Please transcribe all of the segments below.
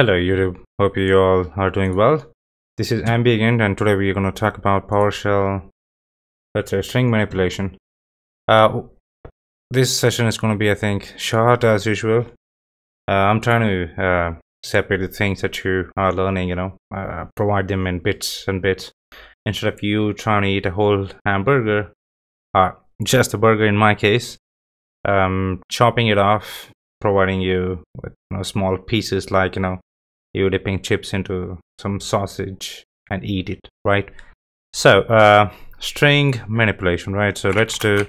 Hello YouTube, hope you all are doing well. This is Ambi again and today we're going to talk about PowerShell, let's say string manipulation. Uh, this session is going to be I think short as usual. Uh, I'm trying to uh, separate the things that you are learning, you know, uh, provide them in bits and bits instead of you trying to eat a whole hamburger or just a burger in my case. Um, chopping it off providing you with you know, small pieces like you know you dipping chips into some sausage and eat it right? So uh, string manipulation right? So let's do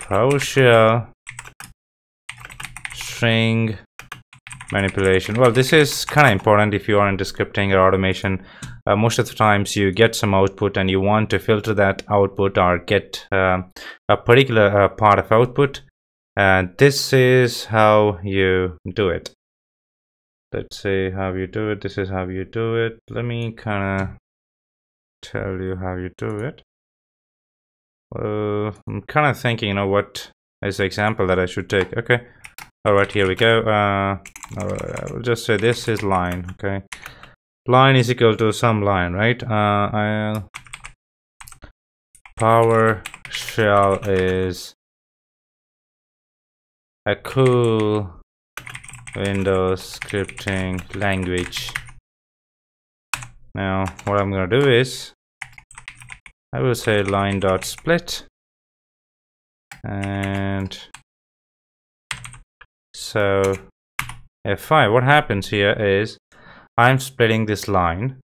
PowerShell string manipulation. Well this is kind of important if you are in scripting or automation. Uh, most of the times you get some output and you want to filter that output or get uh, a particular uh, part of output. And this is how you do it let's say how you do it. This is how you do it. Let me kind of tell you how you do it. Uh, i'm kind of thinking you know what is the example that i should take? Okay. All right here we go. Uh i will just say this is line okay? Line is equal to some line right? Uh i'll power shell is a cool Windows scripting language. Now, what I'm going to do is I will say line dot split and so F5 what happens here is I'm splitting this line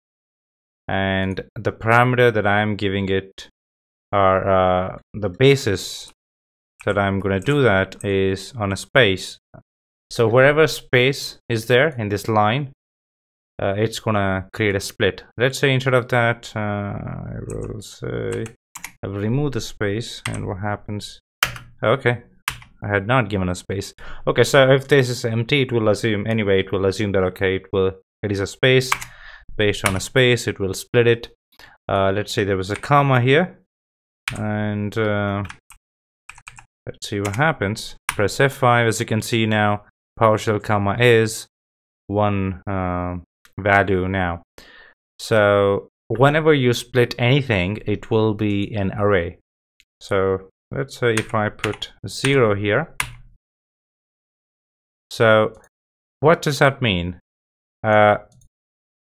and the parameter that I'm giving it are uh, the basis that I'm going to do that is on a space so wherever space is there in this line, uh, it's gonna create a split. Let's say instead of that, uh, I will say I will remove the space and what happens? Okay, I had not given a space. Okay, so if this is empty, it will assume anyway. It will assume that okay, it will it is a space based on a space. It will split it. Uh, let's say there was a comma here, and uh, let's see what happens. Press F5. As you can see now, PowerShell comma is one uh, value now. So whenever you split anything, it will be an array. So let's say if I put zero here. So what does that mean? Uh,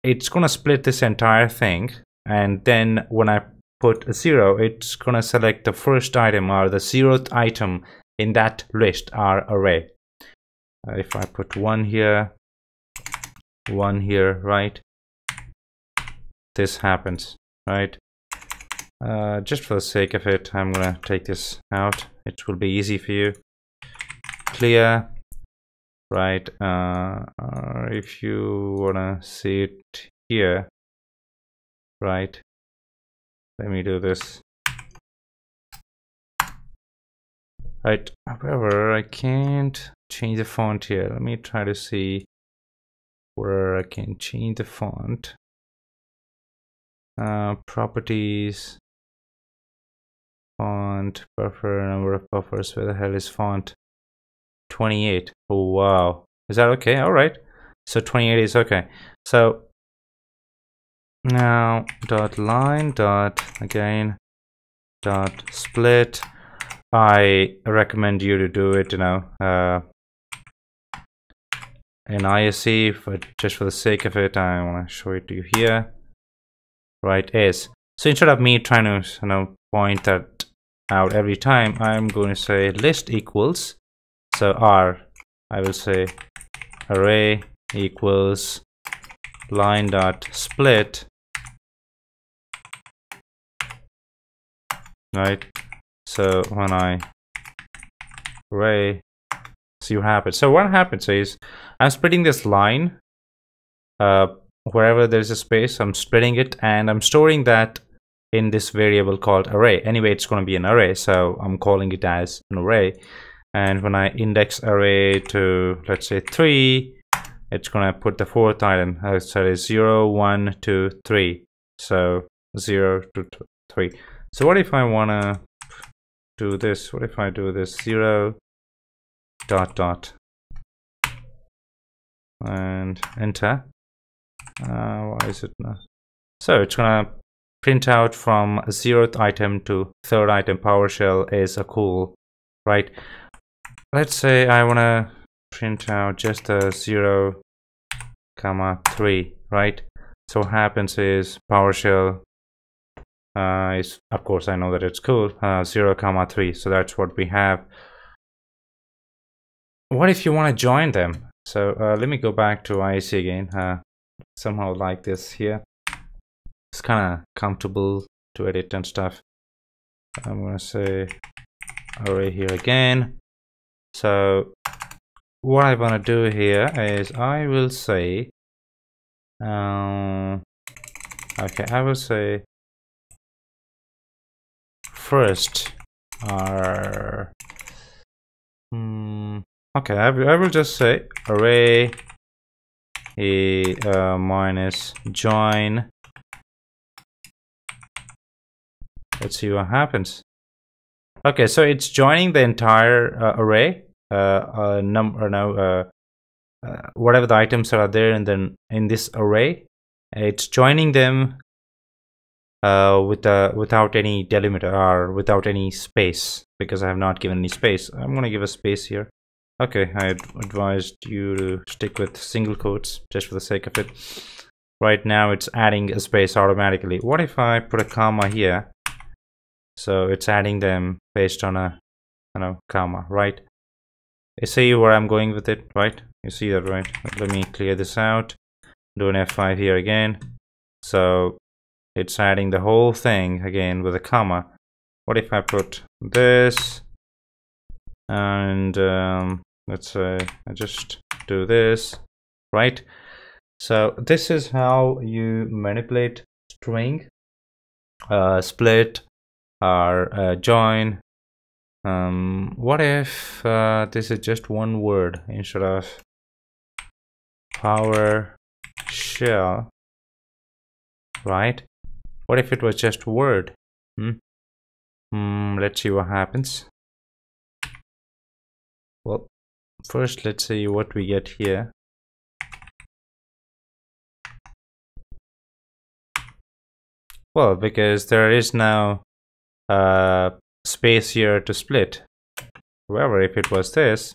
it's gonna split this entire thing and then when I put a zero, it's gonna select the first item or the zeroth item in that list or array uh, if I put one here one here right? This happens right? Uh, just for the sake of it I'm gonna take this out. It will be easy for you. Clear right? Uh, if you wanna see it here right? Let me do this. Right however I can't change the font here. Let me try to see where I can change the font. Uh, properties, font, buffer, number of buffers. Where the hell is font? 28. Oh, wow. Is that okay? All right. So 28 is okay. So now dot line dot again dot split. I recommend you to do it, you know, uh, in ISE, but just for the sake of it, I want to show it to you here. Right, is. So instead of me trying to you know, point that out every time, I'm going to say list equals. So R, I will say array equals line dot split. Right. So when I array see what happens. So what happens is I'm splitting this line uh, wherever there's a space, I'm splitting it and I'm storing that in this variable called array. Anyway, it's going to be an array, so I'm calling it as an array. And when I index array to, let's say, 3, it's going to put the fourth item. Uh, so it's 0, 1, 2, 3. So 0 to 3. So what if I want to do this? What if I do this 0, dot dot. And enter. Uh, why is it not? So it's gonna print out from zeroth item to third item. PowerShell is a cool right? Let's say I want to print out just a zero comma three right? So what happens is PowerShell uh, is of course I know that it's cool uh, zero comma three. So that's what we have what if you want to join them? So uh, let me go back to ISE again. Uh, somehow like this here. It's kind of comfortable to edit and stuff. I'm gonna say array here again. So what I want to do here is I will say um, okay I will say first are hmm, okay I will, I will just say array a uh, minus join. Let's see what happens. Okay so it's joining the entire uh, array uh, uh number now uh, uh, whatever the items are there and then in this array it's joining them uh, with uh, without any delimiter or without any space because I have not given any space. I'm gonna give a space here okay I advised you to stick with single quotes just for the sake of it. Right now it's adding a space automatically. What if I put a comma here? So it's adding them based on a you know comma right? You see where i'm going with it right? You see that right? Let me clear this out. Do an f5 here again. So it's adding the whole thing again with a comma. What if i put this and um, let's say i just do this right? So this is how you manipulate string uh, split or uh, join. Um, what if uh, this is just one word instead of power shell right? What if it was just word? Hmm? Hmm, let's see what happens. Well first let's see what we get here well because there is now uh, space here to split. However, if it was this,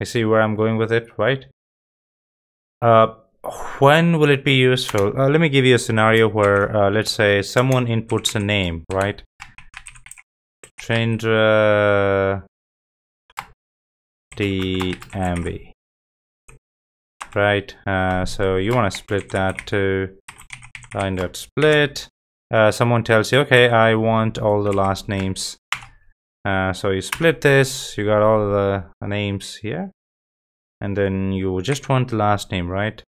you see where I'm going with it, right? Uh, when will it be useful? Uh, let me give you a scenario where, uh, let's say, someone inputs a name, right? Chandra DMV, right? Uh, so you want to split that to line dot split. Uh, someone tells you okay I want all the last names. Uh, so you split this you got all the names here. And then you just want the last name right?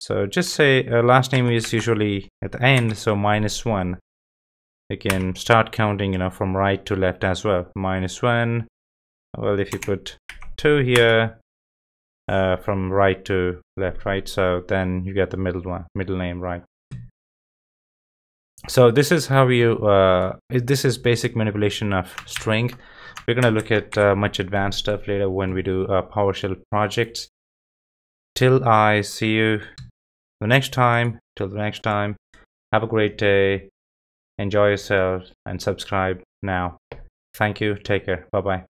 So just say uh, last name is usually at the end so minus one. You can start counting you know from right to left as well. Minus one. Well if you put two here uh, from right to left right. So then you get the middle one middle name right. So this is how you uh, this is basic manipulation of string. We're going to look at uh, much advanced stuff later when we do uh, PowerShell projects. Till I see you the next time till the next time. Have a great day. Enjoy yourself and subscribe now. Thank you. Take care. Bye bye